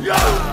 Yeah.